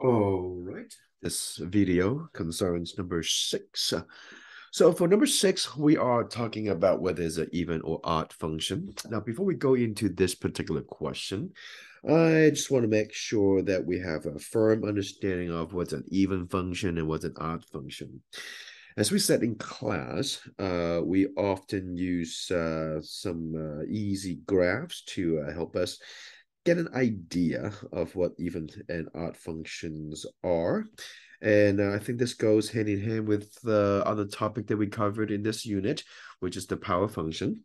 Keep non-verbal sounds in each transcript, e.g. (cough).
All right. This video concerns number six. So for number six, we are talking about whether it's an even or odd function. Now, before we go into this particular question, I just want to make sure that we have a firm understanding of what's an even function and what's an odd function. As we said in class, uh, we often use uh, some uh, easy graphs to uh, help us get an idea of what even and odd functions are. And uh, I think this goes hand in hand with the other topic that we covered in this unit, which is the power function.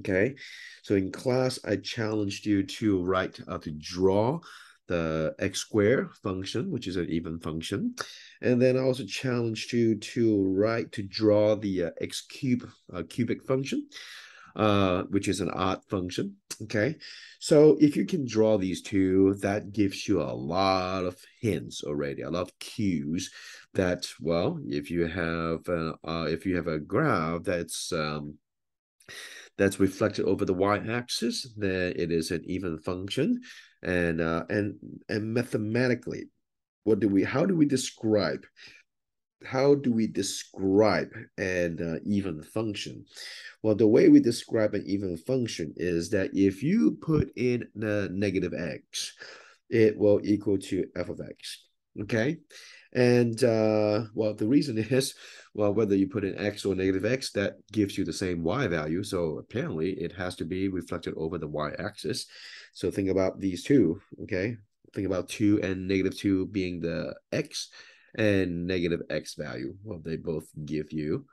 Okay, so in class, I challenged you to write, uh, to draw the x square function, which is an even function. And then I also challenged you to write, to draw the uh, x cube uh, cubic function, uh, which is an odd function. Okay, so if you can draw these two, that gives you a lot of hints already, a lot of cues that, well, if you have a, uh, if you have a graph that's um, that's reflected over the y-axis, then it is an even function, and uh, and and mathematically, what do we? How do we describe? How do we describe an uh, even function? Well, the way we describe an even function is that if you put in the negative x, it will equal to f of x. Okay. And uh, well, the reason (laughs) is, well, whether you put in x or negative x, that gives you the same y value. So apparently it has to be reflected over the y-axis. So think about these two, okay? Think about 2 and negative 2 being the x and negative x value. Well, they both give you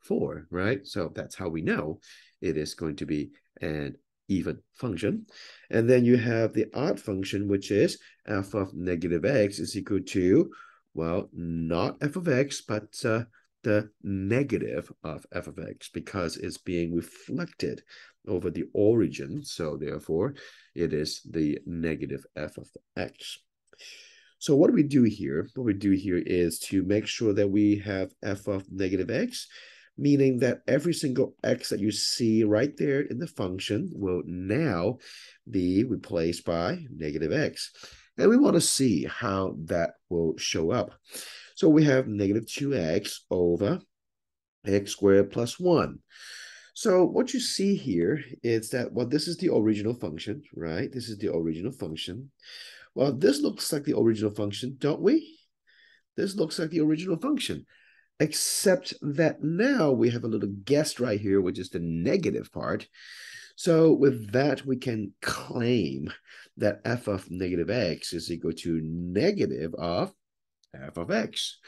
4, right? So that's how we know it is going to be an even function. And then you have the odd function, which is f of negative x is equal to, well, not f of x, but uh, the negative of f of x because it's being reflected over the origin. So therefore, it is the negative f of x. So what do we do here? What we do here is to make sure that we have f of negative x meaning that every single x that you see right there in the function will now be replaced by negative x. And we want to see how that will show up. So we have negative 2x over x squared plus 1. So what you see here is that, well, this is the original function, right? This is the original function. Well, this looks like the original function, don't we? This looks like the original function except that now we have a little guest right here, which is the negative part. So with that, we can claim that f of negative x is equal to negative of f of x.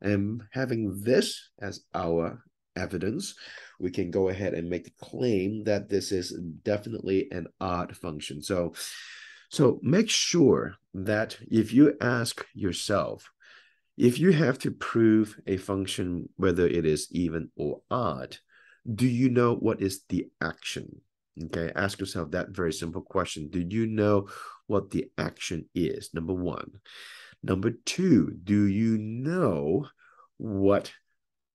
And having this as our evidence, we can go ahead and make the claim that this is definitely an odd function. So, so make sure that if you ask yourself, if you have to prove a function, whether it is even or odd, do you know what is the action? Okay, ask yourself that very simple question. Do you know what the action is? Number one. Number two, do you know what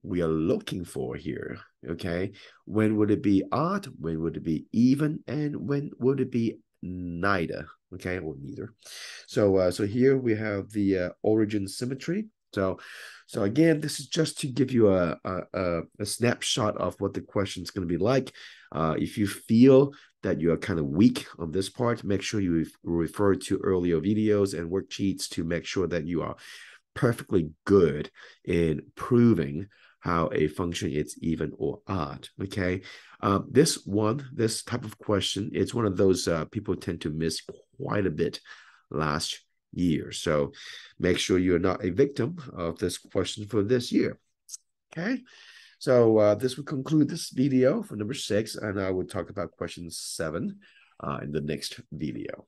we are looking for here? Okay, when would it be odd? When would it be even? And when would it be neither? Okay, or neither. So, uh, so here we have the uh, origin symmetry. So, so again, this is just to give you a, a, a snapshot of what the question is going to be like. Uh, if you feel that you are kind of weak on this part, make sure you refer to earlier videos and worksheets to make sure that you are perfectly good in proving how a function is even or odd. Okay, uh, this one, this type of question, it's one of those uh, people tend to miss quite a bit last year. So make sure you're not a victim of this question for this year. Okay. So uh, this will conclude this video for number six, and I will talk about question seven uh, in the next video.